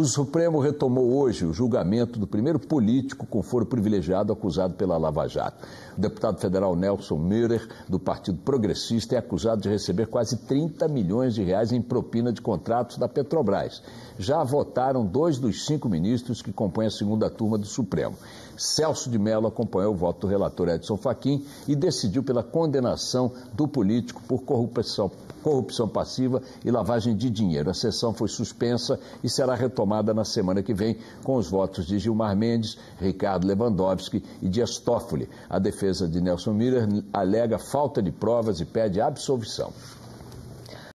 O Supremo retomou hoje o julgamento do primeiro político com foro privilegiado acusado pela Lava Jato. O deputado federal Nelson Müller, do Partido Progressista, é acusado de receber quase 30 milhões de reais em propina de contratos da Petrobras. Já votaram dois dos cinco ministros que compõem a segunda turma do Supremo. Celso de Mello acompanhou o voto do relator Edson Fachin e decidiu pela condenação do político por corrupção, corrupção passiva e lavagem de dinheiro. A sessão foi suspensa e será retomada na semana que vem com os votos de Gilmar Mendes, Ricardo Lewandowski e Dias Toffoli. A defesa de Nelson Miller alega falta de provas e pede absolvição.